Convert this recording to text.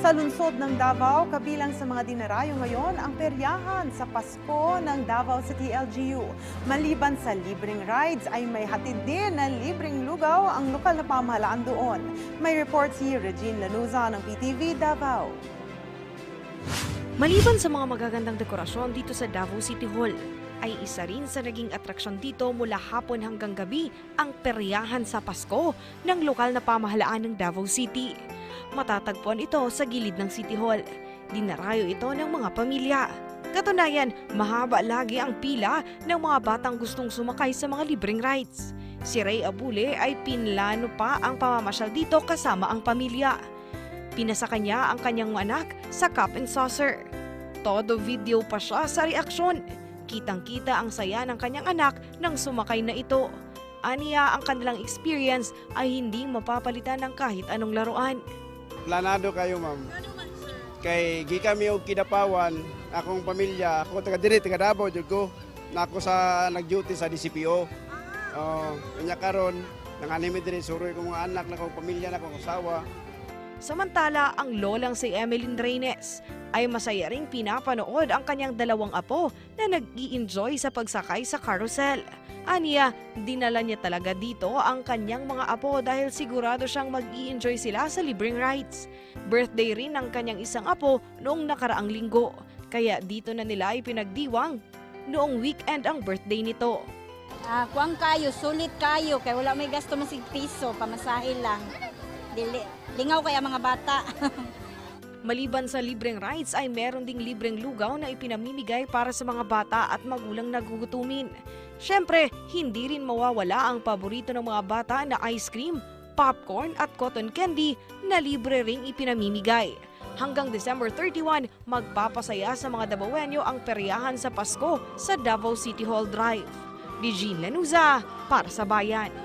Sa lungsod ng Davao, kabilang sa mga dinarayo ngayon ang peryahan sa Pasko ng Davao City LGU. Maliban sa libreng rides ay may hatid din na libreng lugaw ang lokal na pamahalaan doon. May report si Regine Lanuza ng PTV Davao. Maliban sa mga magagandang dekorasyon dito sa Davao City Hall, ay isa rin sa naging atraksyon dito mula hapon hanggang gabi ang peryahan sa Pasko ng lokal na pamahalaan ng Davao City. Matatagpuan ito sa gilid ng City Hall. Dinarayo ito ng mga pamilya. Katunayan, mahaba lagi ang pila ng mga batang gustong sumakay sa mga libreng rides. Si Ray Abule ay pinlano pa ang pamamasyal dito kasama ang pamilya. Pinasa kanya ang kanyang anak sa cup and saucer. Todo video pa siya sa reaksyon. Kitang-kita ang saya ng kanyang anak nang sumakay na ito. Aniya ang kanilang experience ay hindi mapapalitan ng kahit anong laruan. Planado kayo, ma'am. Kay gi kami og kidapawan, akong pamilya, ako taga diri taga Davao jud ko. Na ako sa nag-duty sa DCPO. Oh, kanya karon nanganimi diri suroy ko mga anak na kong pamilya na kong asawa. Samantala, ang lolang si Emeline Reynes ay masaya ring pinapanood ang kanyang dalawang apo na nag enjoy sa pagsakay sa carousel. Aniya, dinala niya talaga dito ang kanyang mga apo dahil sigurado siyang mag enjoy sila sa libreng rides. Birthday rin ng kanyang isang apo noong nakaraang linggo, kaya dito na nila ipinagdiwang noong weekend ang birthday nito. Ah, kuang kayo, sulit kayo, kay wala may gasto masig piso, pamasahe lang. Lingaw kaya mga bata. Maliban sa libreng rides ay meron ding libreng lugaw na ipinamimigay para sa mga bata at magulang nagugutumin. Siyempre, hindi rin mawawala ang paborito ng mga bata na ice cream, popcorn at cotton candy na libre ring ipinamimigay. Hanggang December 31, magpapasaya sa mga Davaoenyo ang peryahan sa Pasko sa Davao City Hall Drive. Regine Lanuza para sa Bayan.